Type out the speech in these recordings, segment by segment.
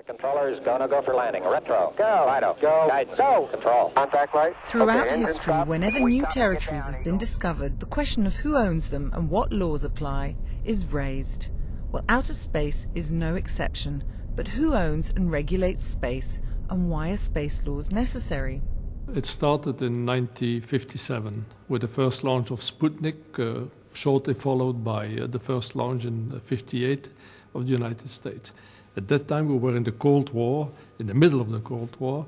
Controllers, go, no, go for landing. Retro. Go. Fido. Go. Guidance. Go. Control. Contact light. Throughout Okay, history, whenever We new territories have been discovered, the question of who owns them and what laws apply is raised. Well, out of space is no exception, but who owns and regulates space, and why are space laws necessary? It started in 1957 with the first launch of Sputnik, uh, shortly followed by uh, the first launch in uh, 58 of the United States. At that time, we were in the Cold War, in the middle of the Cold War,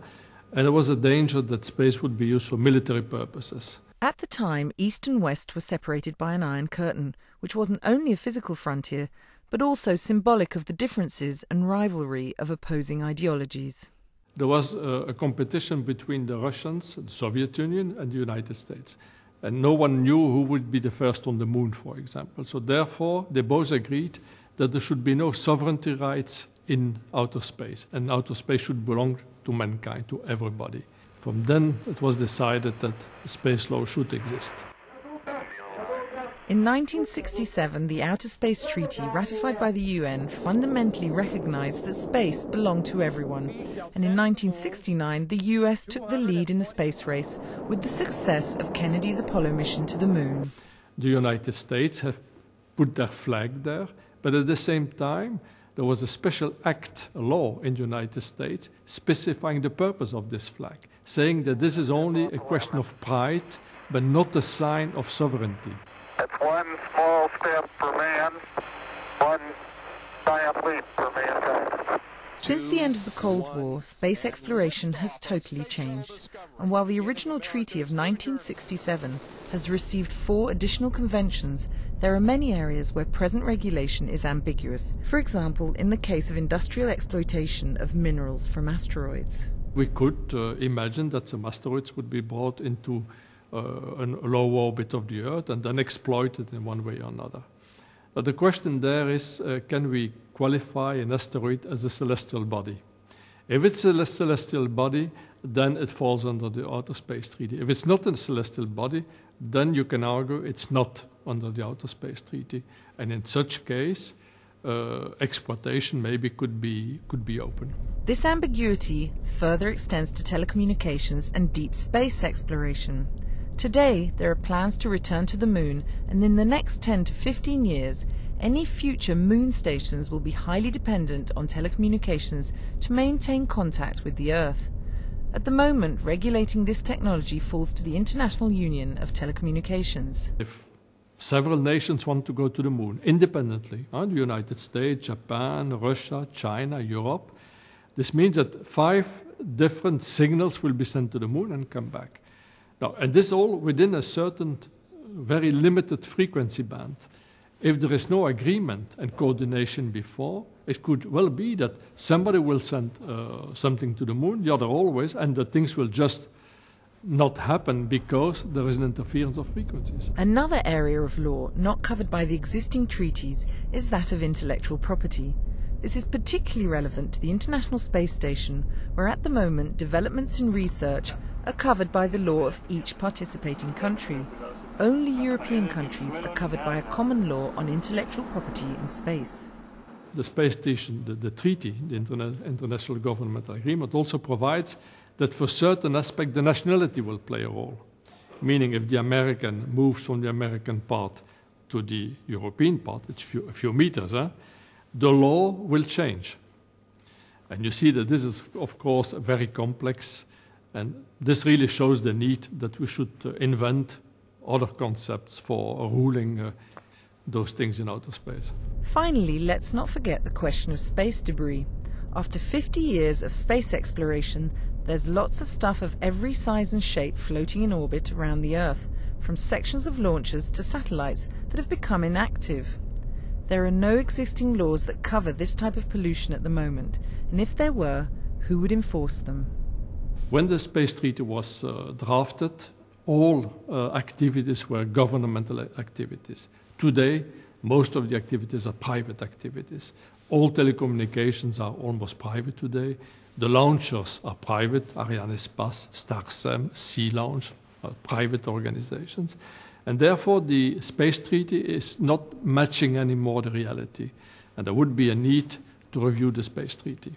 and there was a danger that space would be used for military purposes. At the time, East and West were separated by an Iron Curtain, which wasn't only a physical frontier, but also symbolic of the differences and rivalry of opposing ideologies. There was uh, a competition between the Russians, the Soviet Union, and the United States. And no one knew who would be the first on the moon, for example. So, therefore, they both agreed that there should be no sovereignty rights in outer space, and outer space should belong to mankind, to everybody. From then, it was decided that space law should exist. In 1967, the Outer Space Treaty, ratified by the UN, fundamentally recognized that space belonged to everyone. And in 1969, the US took the lead in the space race with the success of Kennedy's Apollo mission to the moon. the United States have put their flag there, but at the same time, there was a special act, a law in the United States specifying the purpose of this flag, saying that this is only a question of pride, but not a sign of sovereignty. It's one small step for man, one giant leap for mankind. Since the end of the Cold War, space exploration has totally changed. And while the original treaty of 1967 has received four additional conventions, there are many areas where present regulation is ambiguous. For example, in the case of industrial exploitation of minerals from asteroids. We could uh, imagine that some asteroids would be brought into uh, a low orbit of the Earth and then exploited in one way or another. But the question there is uh, can we qualify an asteroid as a celestial body? If it's a celestial body, then it falls under the Outer Space Treaty. If it's not a celestial body, then you can argue it's not under the Outer Space Treaty. And in such case, uh, exploitation maybe could be, could be open. This ambiguity further extends to telecommunications and deep space exploration. Today, there are plans to return to the moon, and in the next 10 to 15 years, any future moon stations will be highly dependent on telecommunications to maintain contact with the Earth. At the moment, regulating this technology falls to the International Union of Telecommunications. If several nations want to go to the moon independently, uh, the United States, Japan, Russia, China, Europe, this means that five different signals will be sent to the moon and come back. Now, and this all within a certain very limited frequency band. If there is no agreement and coordination before, it could well be that somebody will send uh, something to the moon, the other always, and that things will just not happen because there is an interference of frequencies. Another area of law not covered by the existing treaties is that of intellectual property. This is particularly relevant to the International Space Station, where at the moment developments in research are covered by the law of each participating country. Only European countries are covered by a common law on intellectual property in space. The space station, the, the treaty, the interna- international governmental agreement, also provides that for certain aspects the nationality will play a role. Meaning, if the American moves from the American part to the European part, it's few, a few meters, the law will change. And you see that this is, of course, very complex, and this really shows the need that we should uh, invent other concepts for ruling uh, those things in outer space. Finally, let's not forget the question of space debris. After 50 years of space exploration, there's lots of stuff of every size and shape floating in orbit around the Earth, from sections of launchers to satellites that have become inactive. There are no existing laws that cover this type of pollution at the moment, and if there were, who would enforce them? When the space treaty was uh, drafted, all uh, activities were governmental activities. Today, most of the activities are private activities. All telecommunications are almost private today. The launchers are private, Arianespace, Starsem, Sea Launch, private organizations. And therefore, the space treaty is not matching anymore the reality. And there would be a need to review the space treaty.